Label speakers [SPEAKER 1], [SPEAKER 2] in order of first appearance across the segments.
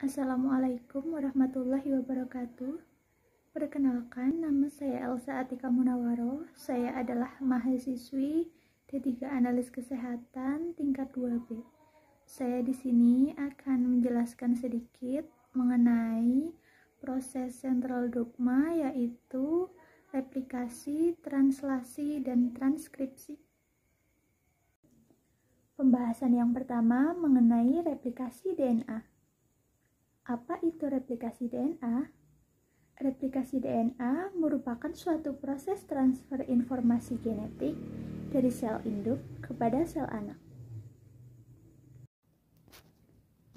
[SPEAKER 1] Assalamualaikum warahmatullahi wabarakatuh. Perkenalkan, nama saya Elsa Atika Munawaro. Saya adalah mahasiswi D3 Analis Kesehatan tingkat 2B. Saya di sini akan menjelaskan sedikit mengenai proses sentral dogma yaitu replikasi, translasi, dan transkripsi. Pembahasan yang pertama mengenai replikasi DNA. Apa itu replikasi DNA? Replikasi DNA merupakan suatu proses transfer informasi genetik dari sel induk kepada sel anak.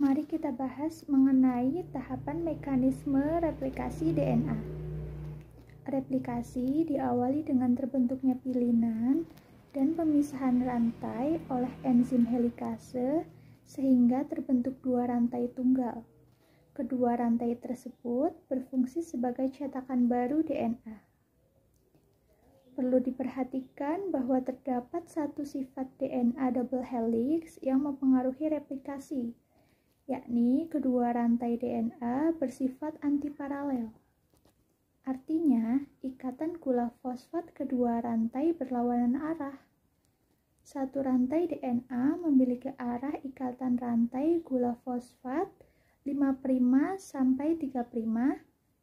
[SPEAKER 1] Mari kita bahas mengenai tahapan mekanisme replikasi DNA. Replikasi diawali dengan terbentuknya pilinan dan pemisahan rantai oleh enzim helikase sehingga terbentuk dua rantai tunggal. Kedua rantai tersebut berfungsi sebagai cetakan baru DNA. Perlu diperhatikan bahwa terdapat satu sifat DNA double helix yang mempengaruhi replikasi, yakni kedua rantai DNA bersifat antiparalel. Artinya, ikatan gula fosfat kedua rantai berlawanan arah. Satu rantai DNA memiliki arah ikatan rantai gula fosfat 5' sampai 3'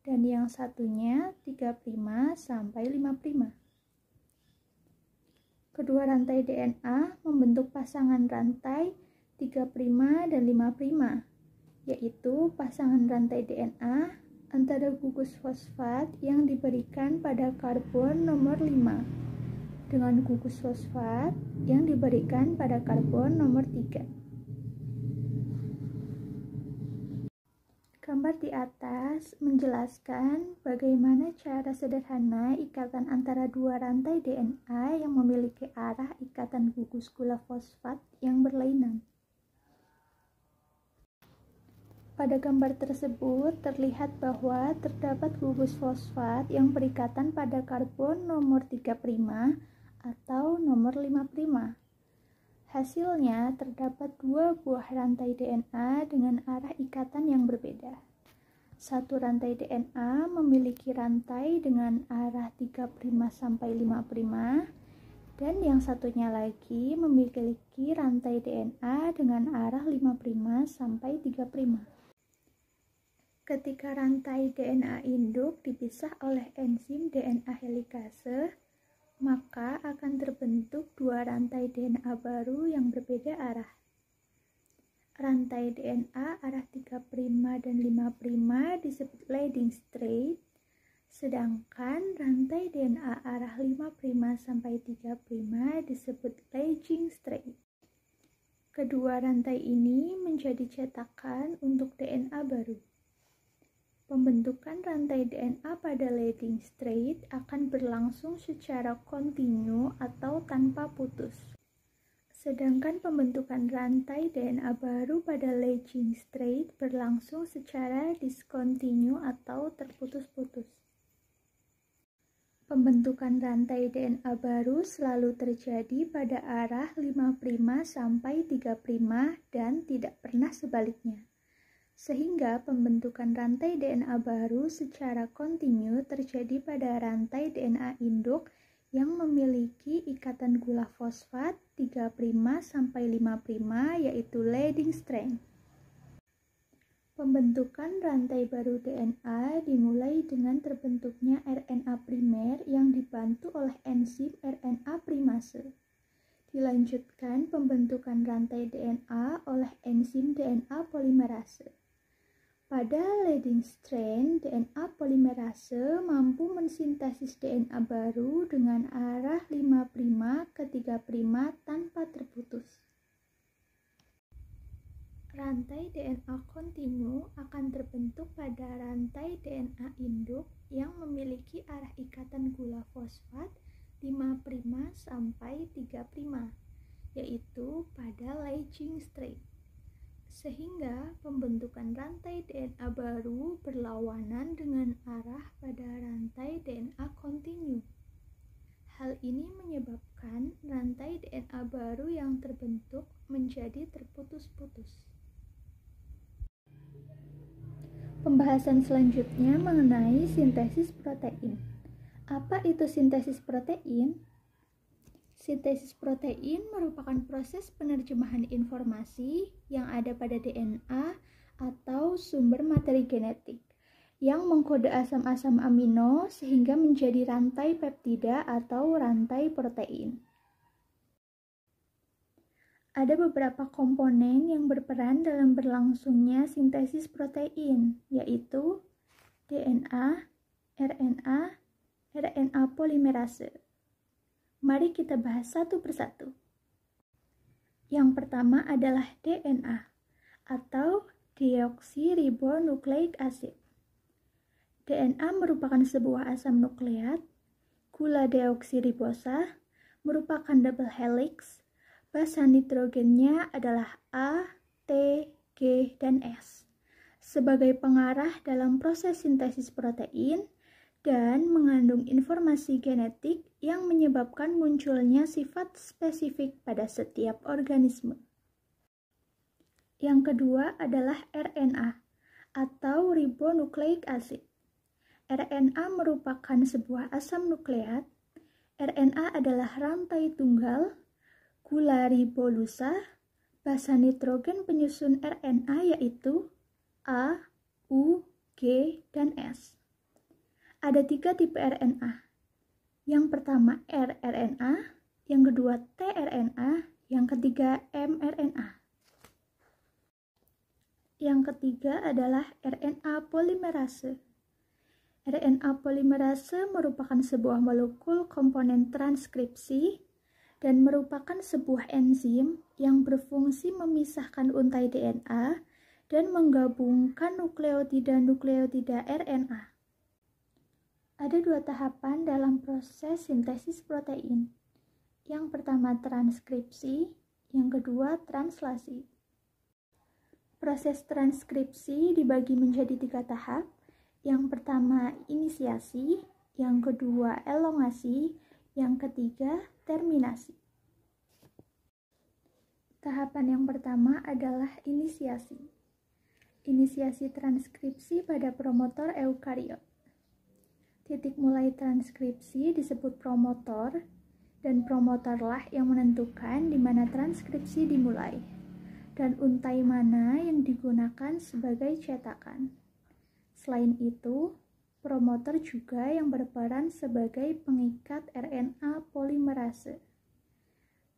[SPEAKER 1] dan yang satunya 3' sampai 5'. Kedua rantai DNA membentuk pasangan rantai 3' dan 5', yaitu pasangan rantai DNA antara gugus fosfat yang diberikan pada karbon nomor 5 dengan gugus fosfat yang diberikan pada karbon nomor 3. Gambar di atas menjelaskan bagaimana cara sederhana ikatan antara dua rantai DNA yang memiliki arah ikatan gugus gula fosfat yang berlainan. Pada gambar tersebut terlihat bahwa terdapat gugus fosfat yang berikatan pada karbon nomor 3' atau nomor 5'. Hasilnya terdapat dua buah rantai DNA dengan arah ikatan yang berbeda. Satu rantai DNA memiliki rantai dengan arah 3' sampai 5' dan yang satunya lagi memiliki rantai DNA dengan arah 5' sampai 3'. Ketika rantai DNA induk dipisah oleh enzim DNA helikase, maka akan terbentuk dua rantai DNA baru yang berbeda arah. Rantai DNA arah 3' dan 5' disebut leading straight, sedangkan rantai DNA arah 5' sampai 3' disebut lagging straight. Kedua rantai ini menjadi cetakan untuk DNA baru. Pembentukan rantai DNA pada leading straight akan berlangsung secara kontinu atau tanpa putus. Sedangkan pembentukan rantai DNA baru pada lagging straight berlangsung secara diskontinu atau terputus-putus. Pembentukan rantai DNA baru selalu terjadi pada arah 5' sampai 3' dan tidak pernah sebaliknya sehingga pembentukan rantai DNA baru secara kontinu terjadi pada rantai DNA induk yang memiliki ikatan gula fosfat 3' sampai 5' yaitu leading strand. Pembentukan rantai baru DNA dimulai dengan terbentuknya RNA primer yang dibantu oleh enzim RNA primase. Dilanjutkan pembentukan rantai DNA oleh enzim DNA polimerase. Pada leading strand, DNA polimerase mampu mensintesis DNA baru dengan arah 5' ke 3' tanpa terputus. Rantai DNA kontinu akan terbentuk pada rantai DNA induk yang memiliki arah ikatan gula fosfat 5' sampai 3', yaitu pada lagging straight sehingga pembentukan rantai DNA baru berlawanan dengan arah pada rantai DNA kontinu. Hal ini menyebabkan rantai DNA baru yang terbentuk menjadi terputus-putus. Pembahasan selanjutnya mengenai sintesis protein. Apa itu sintesis protein? Sintesis protein merupakan proses penerjemahan informasi yang ada pada DNA atau sumber materi genetik yang mengkode asam-asam amino sehingga menjadi rantai peptida atau rantai protein. Ada beberapa komponen yang berperan dalam berlangsungnya sintesis protein, yaitu DNA, RNA, RNA polimerase. Mari kita bahas satu persatu. Yang pertama adalah DNA atau deoksiribonucleic acid. DNA merupakan sebuah asam nukleat. Gula deoksiribosa merupakan double helix Basa nitrogennya adalah A, T, G, dan S sebagai pengarah dalam proses sintesis protein dan mengandung informasi genetik yang menyebabkan munculnya sifat spesifik pada setiap organisme. Yang kedua adalah RNA atau ribonucleic acid. RNA merupakan sebuah asam nukleat. RNA adalah rantai tunggal gula ribolusa, basa nitrogen penyusun RNA yaitu A, U, G, dan S. Ada tiga tipe RNA. Yang pertama rRNA, yang kedua tRNA, yang ketiga mRNA. Yang ketiga adalah RNA polimerase. RNA polimerase merupakan sebuah molekul komponen transkripsi dan merupakan sebuah enzim yang berfungsi memisahkan untai DNA dan menggabungkan nukleotida-nukleotida RNA. Ada dua tahapan dalam proses sintesis protein. Yang pertama transkripsi, yang kedua translasi. Proses transkripsi dibagi menjadi tiga tahap. Yang pertama inisiasi, yang kedua elongasi, yang ketiga, terminasi. Tahapan yang pertama adalah inisiasi. Inisiasi transkripsi pada promotor eukariot. Titik mulai transkripsi disebut promotor, dan promotorlah yang menentukan di mana transkripsi dimulai, dan untai mana yang digunakan sebagai cetakan. Selain itu, Promotor juga yang berperan sebagai pengikat RNA polimerase.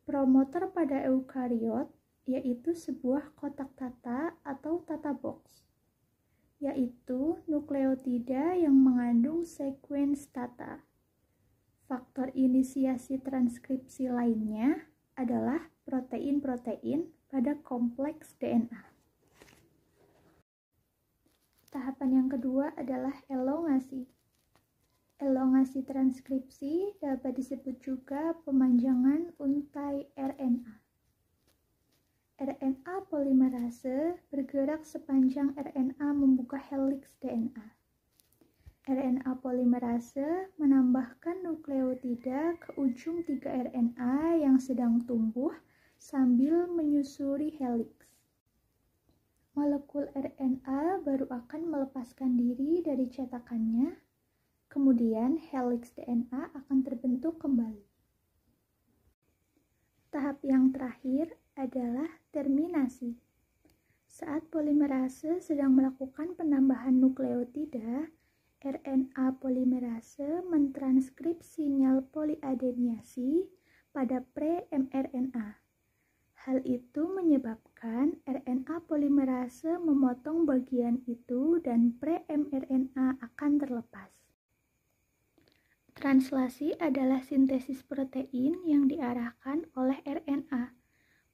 [SPEAKER 1] Promotor pada eukariot yaitu sebuah kotak tata atau tata box, yaitu nukleotida yang mengandung sequence tata. Faktor inisiasi transkripsi lainnya adalah protein-protein pada kompleks DNA. Tahapan yang kedua adalah elongasi. Elongasi transkripsi dapat disebut juga pemanjangan untai RNA. RNA polimerase bergerak sepanjang RNA membuka helix DNA. RNA polimerase menambahkan nukleotida ke ujung 3 RNA yang sedang tumbuh sambil menyusuri helix molekul RNA baru akan melepaskan diri dari cetakannya, kemudian helix DNA akan terbentuk kembali. Tahap yang terakhir adalah terminasi. Saat polimerase sedang melakukan penambahan nukleotida, RNA polimerase mentranskrip sinyal poliadeniasi pada pre-mRNA. Hal itu menyebabkan RNA polimerase memotong bagian itu dan pre-mRNA akan terlepas. Translasi adalah sintesis protein yang diarahkan oleh RNA.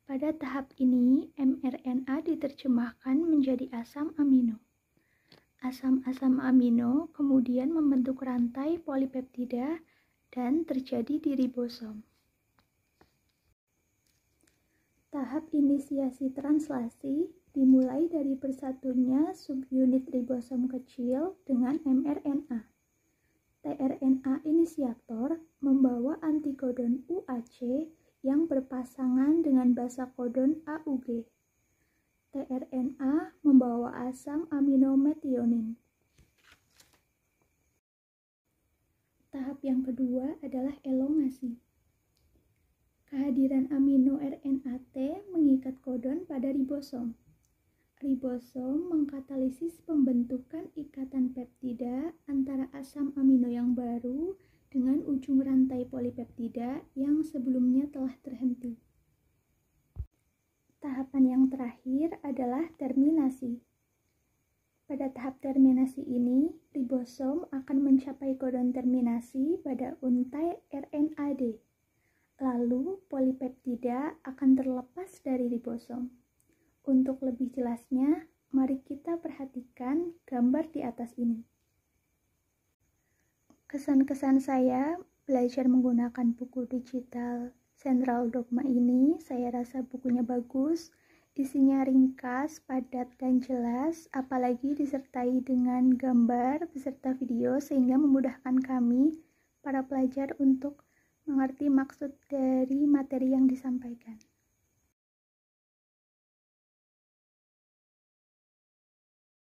[SPEAKER 1] Pada tahap ini, mRNA diterjemahkan menjadi asam amino. Asam-asam amino kemudian membentuk rantai polipeptida dan terjadi di ribosom. Tahap inisiasi translasi dimulai dari bersatunya subunit ribosom kecil dengan mRNA. tRNA inisiator membawa antikodon UAC yang berpasangan dengan basa kodon AUG. tRNA membawa asam amino metionin. Tahap yang kedua adalah elongasi. Kehadiran amino RNA-T mengikat kodon pada ribosom. Ribosom mengkatalisis pembentukan ikatan peptida antara asam amino yang baru dengan ujung rantai polipeptida yang sebelumnya telah terhenti. Tahapan yang terakhir adalah terminasi. Pada tahap terminasi ini, ribosom akan mencapai kodon terminasi pada untai RNAD. Lalu, polipeptida akan terlepas dari ribosom. Untuk lebih jelasnya, mari kita perhatikan gambar di atas ini. Kesan-kesan saya belajar menggunakan buku digital Central Dogma ini, saya rasa bukunya bagus, isinya ringkas, padat, dan jelas, apalagi disertai dengan gambar beserta video sehingga memudahkan kami, para pelajar, untuk mengerti maksud dari materi yang disampaikan.